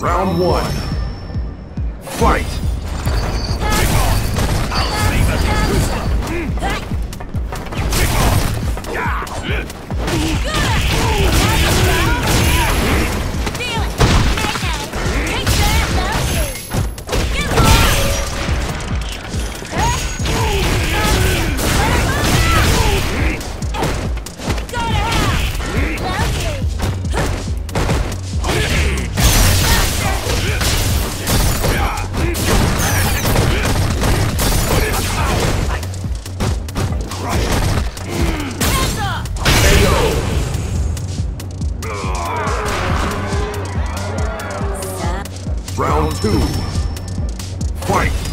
Round one. Fight! Round two. Fight!